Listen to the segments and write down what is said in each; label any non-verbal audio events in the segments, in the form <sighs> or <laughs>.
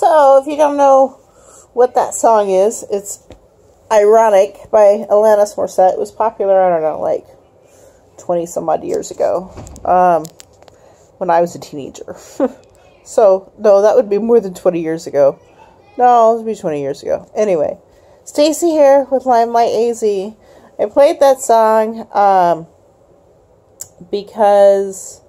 So, if you don't know what that song is, it's Ironic by Alanis Morissette. It was popular, I don't know, like 20 some odd years ago um, when I was a teenager. <laughs> so, no, that would be more than 20 years ago. No, it would be 20 years ago. Anyway, Stacy here with Limelight AZ. I played that song um, because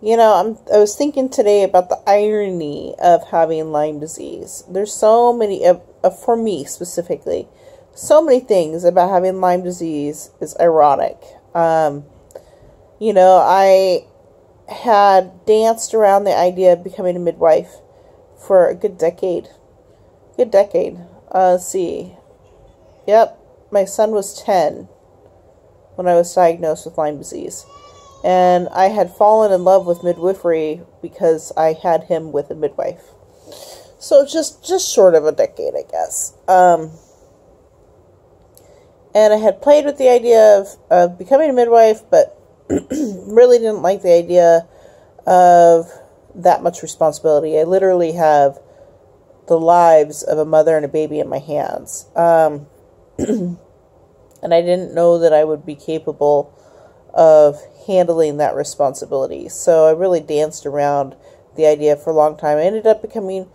you know, I'm, I was thinking today about the irony of having Lyme disease. There's so many, uh, uh, for me specifically, so many things about having Lyme disease is ironic. Um, you know, I had danced around the idea of becoming a midwife for a good decade. Good decade. Uh, let's see. Yep, my son was 10 when I was diagnosed with Lyme disease and I had fallen in love with midwifery because I had him with a midwife. So just just short of a decade, I guess. Um, and I had played with the idea of, of becoming a midwife, but <clears throat> really didn't like the idea of that much responsibility. I literally have the lives of a mother and a baby in my hands. Um, <clears throat> and I didn't know that I would be capable of handling that responsibility. So I really danced around the idea for a long time. I ended up becoming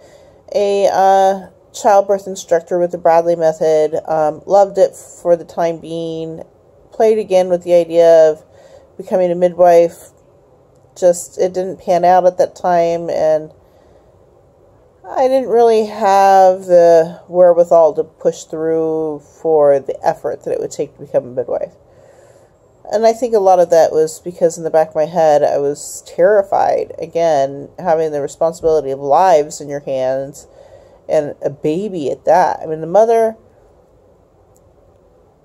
a uh, childbirth instructor with the Bradley method. Um, loved it for the time being. Played again with the idea of becoming a midwife. Just, it didn't pan out at that time, and I didn't really have the wherewithal to push through for the effort that it would take to become a midwife. And I think a lot of that was because in the back of my head, I was terrified. Again, having the responsibility of lives in your hands and a baby at that. I mean, the mother,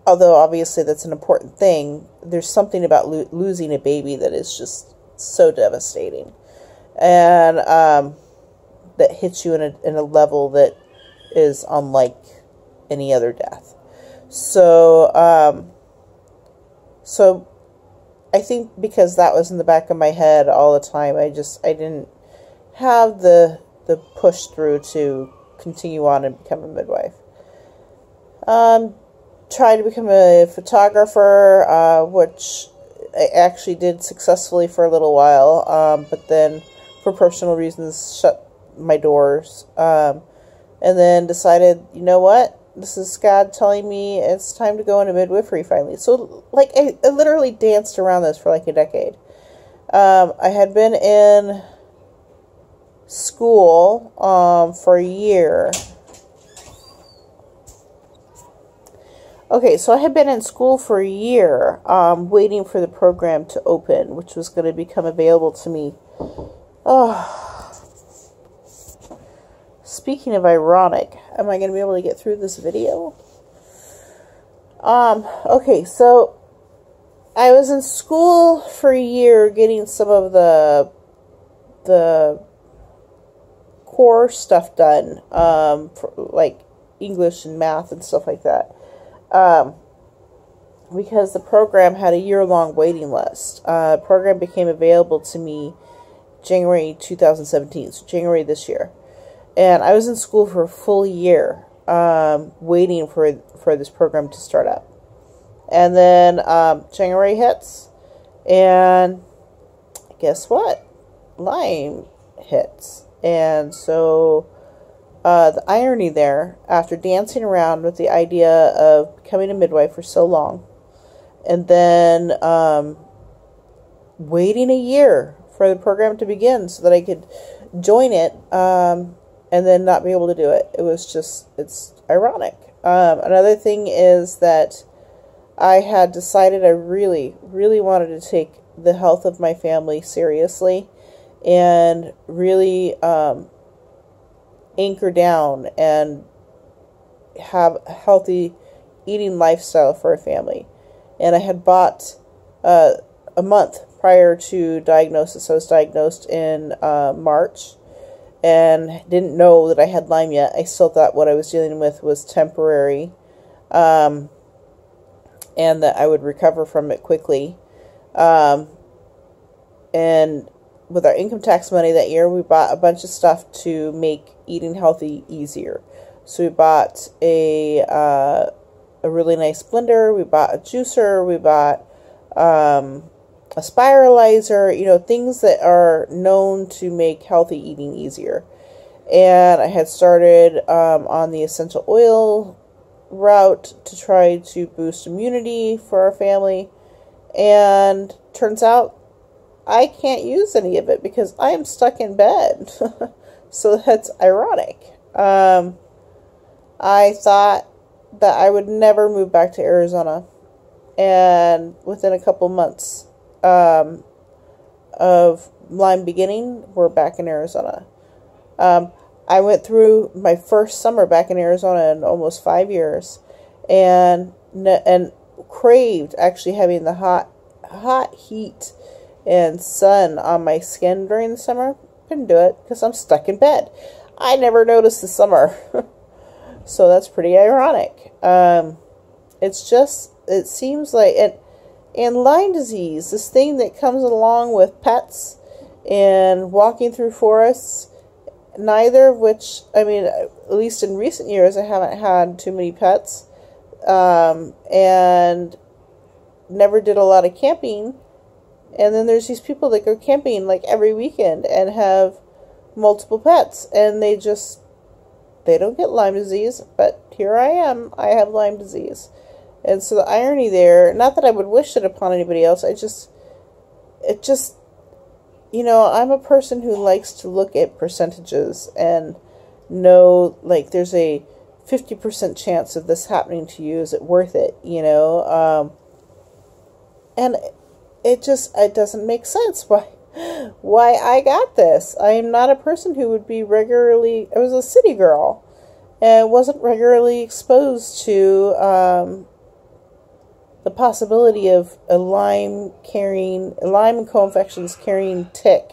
although obviously that's an important thing, there's something about lo- losing a baby that is just so devastating. And um, that hits you in a, in a level that is unlike any other death. So, um, so I think because that was in the back of my head all the time, I just I didn't have the the push through to continue on and become a midwife. Um, tried to become a photographer, uh, which I actually did successfully for a little while, um, but then for personal reasons shut my doors. Um, and then decided, you know what? this is God telling me it's time to go into midwifery finally. So, like, I, I literally danced around this for like a decade. Um, I had been in school um, for a year. Okay, so I had been in school for a year, um, waiting for the program to open, which was going to become available to me. Oh, Speaking of ironic, am I going to be able to get through this video? Um, okay, so I was in school for a year getting some of the the core stuff done, um, for, like English and math and stuff like that. Um, because the program had a year-long waiting list. Uh, program became available to me January 2017, so January this year and I was in school for a full year, um, waiting for for this program to start up. And then um, January hits, and guess what? Lyme hits, and so uh, the irony there, after dancing around with the idea of becoming a midwife for so long, and then um, waiting a year for the program to begin so that I could join it. Um, and then not be able to do it. It was just, it's ironic. Um, another thing is that I had decided I really, really wanted to take the health of my family seriously and really um, anchor down and have a healthy eating lifestyle for a family. And I had bought uh, a month prior to diagnosis. I was diagnosed in uh, March and didn't know that I had Lyme yet. I still thought what I was dealing with was temporary um, and that I would recover from it quickly. Um, and with our income tax money that year, we bought a bunch of stuff to make eating healthy easier. So we bought a uh, a really nice blender. We bought a juicer. We bought um, a spiralizer. You know, things that are known to make healthy eating easier. And I had started um, on the essential oil route to try to boost immunity for our family. And turns out I can't use any of it because I am stuck in bed. <laughs> so that's ironic. Um, I thought that I would never move back to Arizona. And within a couple months um, of Lyme beginning, we're back in Arizona. Um, I went through my first summer back in Arizona in almost five years, and and craved actually having the hot hot heat and sun on my skin during the summer. Couldn't do it because I'm stuck in bed. I never noticed the summer. <laughs> So that's pretty ironic. Um, it's just, it seems like, it, and Lyme disease, this thing that comes along with pets and walking through forests, neither of which, I mean, at least in recent years, I haven't had too many pets, um, and never did a lot of camping. And then there's these people that go camping like every weekend and have multiple pets, and they just they don't get Lyme disease, but here I am. I have Lyme disease. And so the irony there, not that I would wish it upon anybody else, I just, it just, you know, I'm a person who likes to look at percentages and know, like, there's a 50% chance of this happening to you. Is it worth it? You know? Um, and it just, it doesn't make sense. Why? <gasps> why I got this. I am not a person who would be regularly, I was a city girl and wasn't regularly exposed to um, the possibility of a Lyme carrying, Lyme and co-infections carrying tick.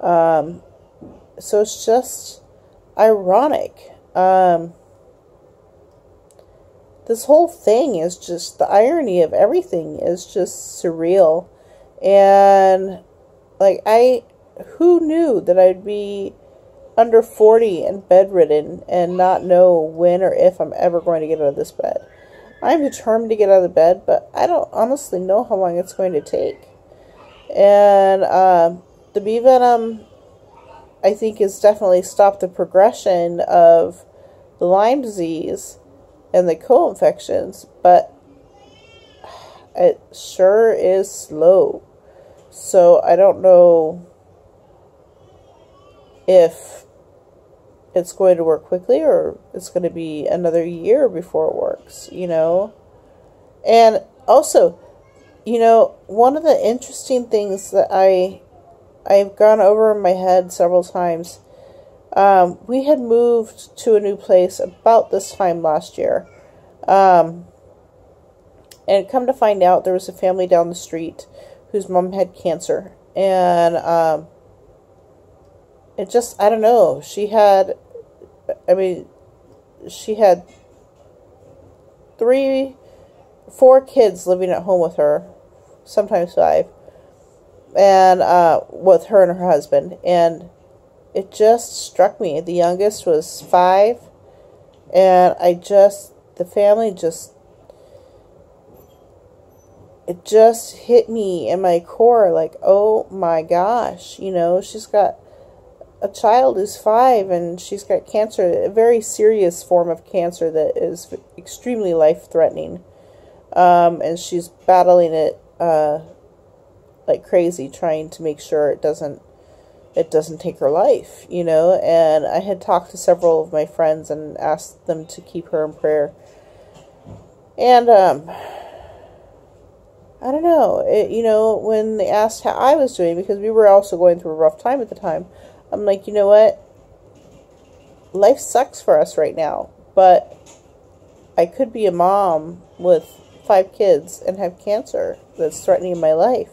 Um, so it's just ironic. Um, this whole thing is just the irony of everything is just surreal. And like I who knew that I'd be under 40 and bedridden and not know when or if I'm ever going to get out of this bed. I'm determined to get out of the bed, but I don't honestly know how long it's going to take. And uh, the bee venom, I think, has definitely stopped the progression of the Lyme disease and the co-infections, but it sure is slow. So I don't know if it's going to work quickly or it's going to be another year before it works, you know. And also, you know, one of the interesting things that I I've gone over in my head several times. Um, we had moved to a new place about this time last year. Um, and come to find out, there was a family down the street whose mom had cancer. And um, it just, I don't know. She had, I mean, she had three, four kids living at home with her, sometimes five, and uh, with her and her husband. And it just struck me. The youngest was five, and I just, the family just it just hit me in my core like, oh my gosh, you know, she's got a child who's five and she's got cancer, a very serious form of cancer that is extremely life threatening. Um, and she's battling it uh, like crazy, trying to make sure it doesn't it doesn't take her life, you know. And I had talked to several of my friends and asked them to keep her in prayer. And um, I don't know. It, you know, when they asked how I was doing, because we were also going through a rough time at the time, I'm like, you know what? Life sucks for us right now, but I could be a mom with five kids and have cancer that's threatening my life.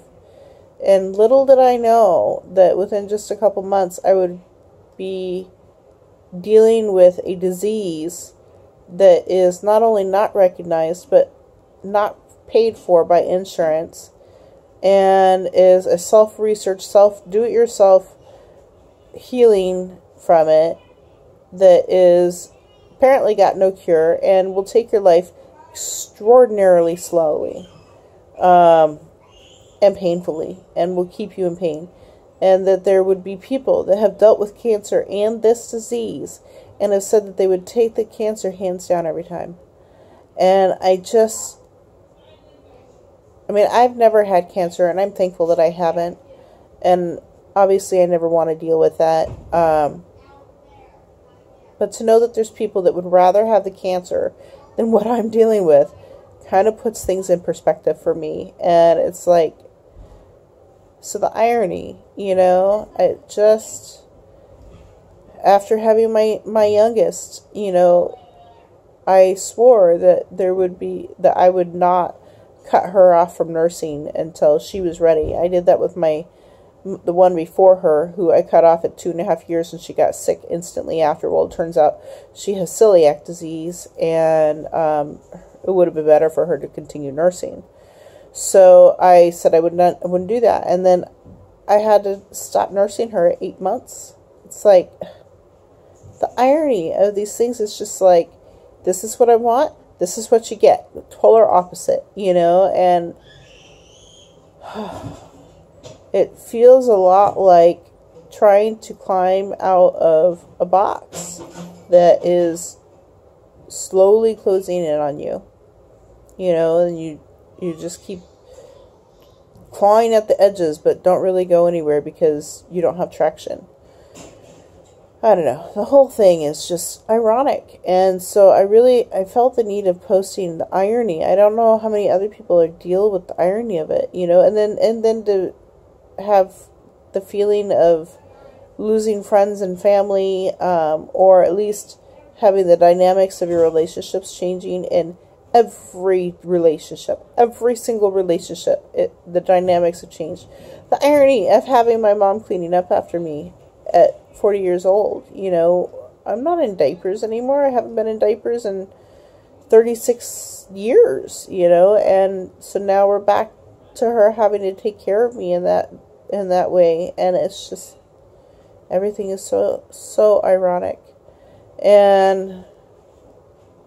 And little did I know that within just a couple months, I would be dealing with a disease that is not only not recognized but not paid for by insurance and is a self research, self do it yourself healing from it that is apparently got no cure and will take your life extraordinarily slowly. Um, and painfully and will keep you in pain. And that there would be people that have dealt with cancer and this disease and have said that they would take the cancer hands down every time. And I just, I mean, I've never had cancer and I'm thankful that I haven't. And obviously, I never want to deal with that. Um, but to know that there's people that would rather have the cancer than what I'm dealing with kind of puts things in perspective for me. And it's like, so the irony, you know, it just after having my my youngest, you know, I swore that there would be that I would not cut her off from nursing until she was ready. I did that with my the one before her, who I cut off at two and a half years, and she got sick instantly after. Well, it turns out she has celiac disease, and um, it would have been better for her to continue nursing. So I said I would not, I wouldn't do that, and then I had to stop nursing her at eight months. It's like the irony of these things is just like, this is what I want, this is what you get, polar opposite, you know, and. <sighs> It feels a lot like trying to climb out of a box that is slowly closing in on you. You know, and you you just keep clawing at the edges but don't really go anywhere because you don't have traction. I don't know. The whole thing is just ironic. And so I really I felt the need of posting the irony. I don't know how many other people are deal with the irony of it, you know, and then and then to have the feeling of losing friends and family, um, or at least having the dynamics of your relationships changing in every relationship, every single relationship, it, the dynamics have changed. The irony of having my mom cleaning up after me at 40 years old, you know, I'm not in diapers anymore. I haven't been in diapers in 36 years, you know, and so now we're back to her having to take care of me in that in that way and it's just everything is so so ironic and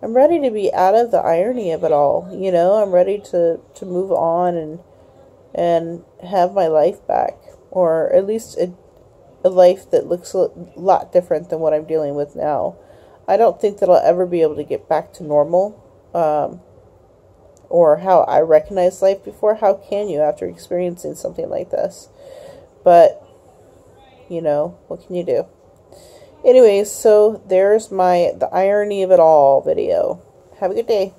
I'm ready to be out of the irony of it all you know I'm ready to to move on and and have my life back or at least a, a life that looks a lot different than what I'm dealing with now I don't think that I'll ever be able to get back to normal um, or how I recognized life before. How can you after experiencing something like this? But, you know, what can you do? Anyways, so there's my The Irony of It All video. Have a good day.